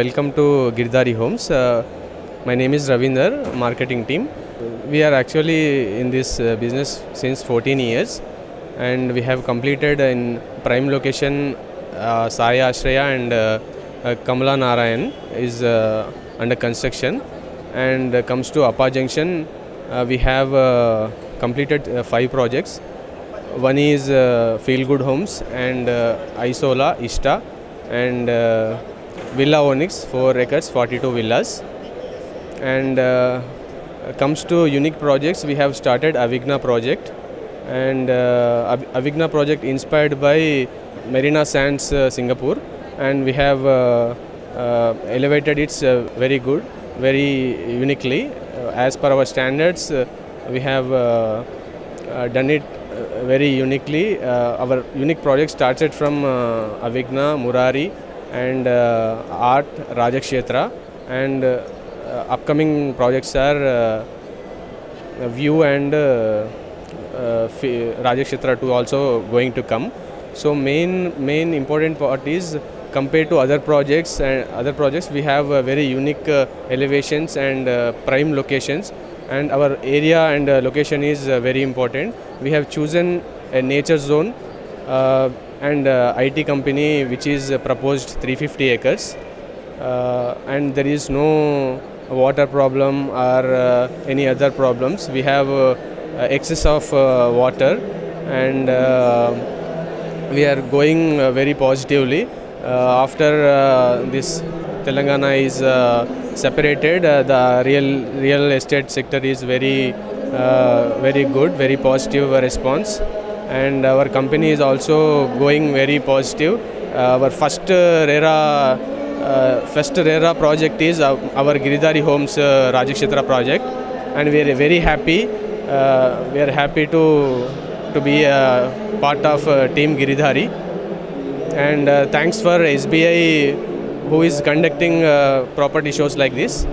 welcome to Giridhari Homes. Uh, my name is Ravinder, marketing team. We are actually in this uh, business since 14 years and we have completed in prime location uh, Sai Ashraya and uh, uh, Kamala Narayan is uh, under construction and comes to Appa Junction uh, we have completed five projects. One is Feel Good Homes and Isola, Ishta and Villa Onyx, 4 acres, 42 villas. And uh, comes to unique projects, we have started Avighna project and uh, Av- Avighna project inspired by Marina Sands, uh, Singapore and we have uh, uh, elevated it uh, very good, very uniquely. As per our standards, we have done it very uniquely. Our unique project started from Avighna, Murari, and uh, Art, Rajakshetra, and uh, upcoming projects are uh, View and uh, Rajakshetra 2 also going to come. So main main important part is compared to other projects and other projects we have very unique elevations and prime locations and our area and location is very important. We have chosen a nature zone uh, and uh, IT company which is proposed 350 acres uh, and there is no water problem or uh, any other problems. We have uh, excess of water and we are going very positively. After this Telangana is uh, separated, uh, the real real estate sector is very uh, very good, very positive response, and our company is also going very positive. Uh, our first RERA uh, first RERA project is our, our Giridhari Homes uh, Rajakshetra project, and we are very happy. Uh, we are happy to to be a part of uh, Team Giridhari. And uh, thanks for SBI who is conducting uh, property shows like this.